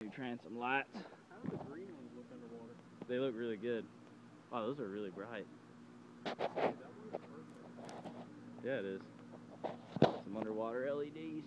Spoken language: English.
New transom lights. The look? They look really good. Wow, those are really bright. Yeah, it is. Some underwater LEDs.